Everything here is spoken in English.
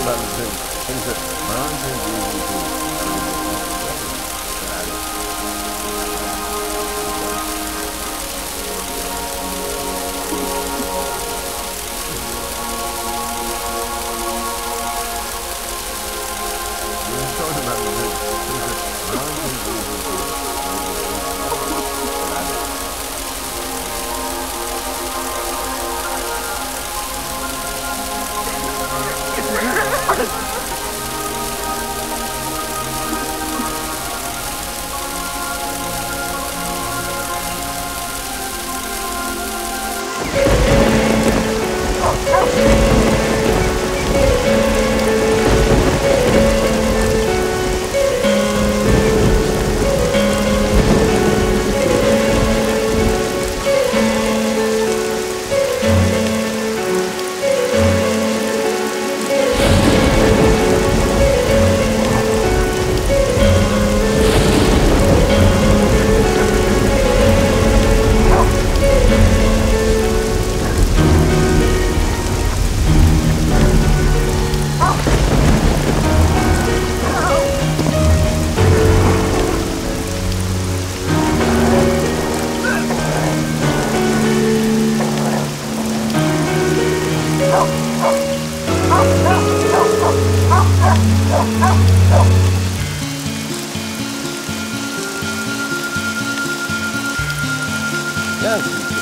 people understand things that minds and reason do. We were talking about things that Yes.